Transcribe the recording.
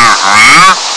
¿Ah?